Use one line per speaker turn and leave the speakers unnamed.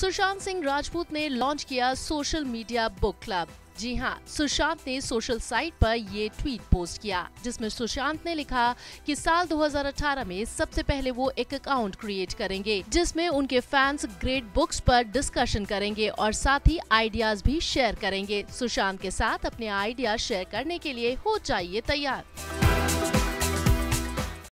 सुशांत सिंह राजपूत ने लॉन्च किया social media book club जी हाँ सुशांत ने सोशल साइट पर ये ट्वीट पोस्ट किया, जिसमें सुशांत ने लिखा कि साल 2018 में सबसे पहले वो एक अकाउंट क्रिएट करेंगे, जिसमें उनके फैंस ग्रेट बुक्स पर डिस्कशन करेंगे और साथ ही आइडियाज़ भी शेयर करेंगे। सुशांत के साथ अपने आइडिया शेयर करने के लिए हो जाइए तैयार।